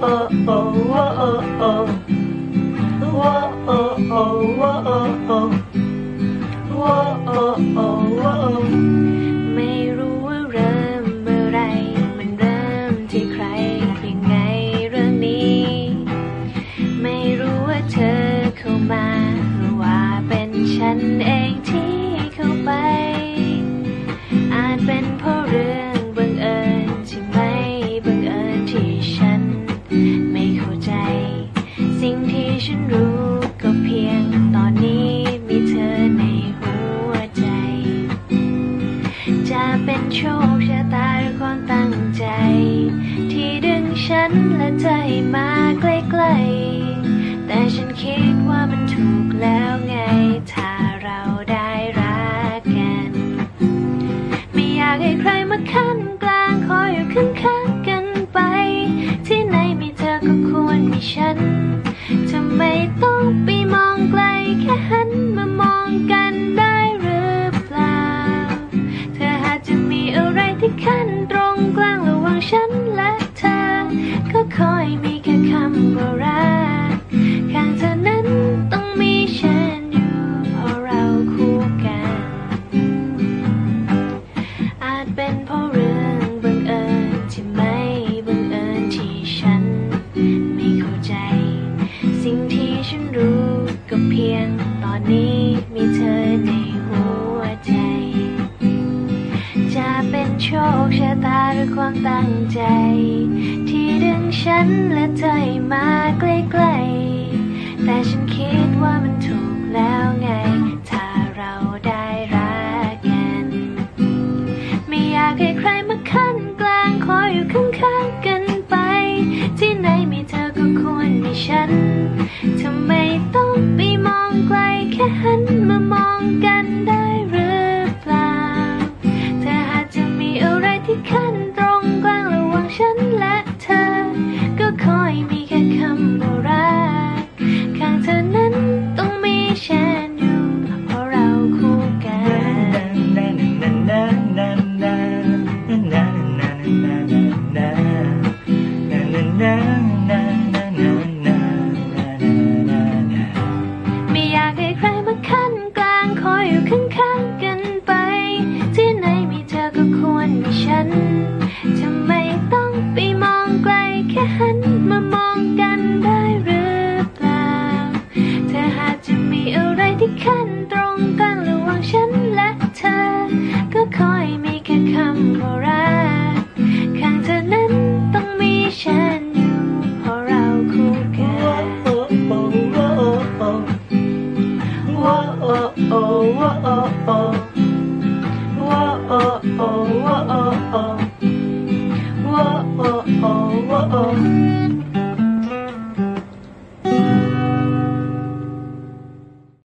ไม่รู้ว่าเริ่มเมื่อไร มันเริ่มที่ใครยังไงเรื่องนี้ ไม่รู้ว่าเธอเข้ามาหรือว่าเป็นฉันเองที่ ฉันรู้ก็เพียงตอนนี้มีเธอในหัวใจ จะเป็นโชคชะตาหรือความตั้งใจ ที่ดึงฉันและเธอให้มาใกล้ๆ แต่ฉันคิดว่ามันถูกแล้วไง ที่ขั้นตรงกลางระหว่างฉันและเธอ ก็คอยมี ความตั้งใจ ที่ดึงฉันและเธอมา oh.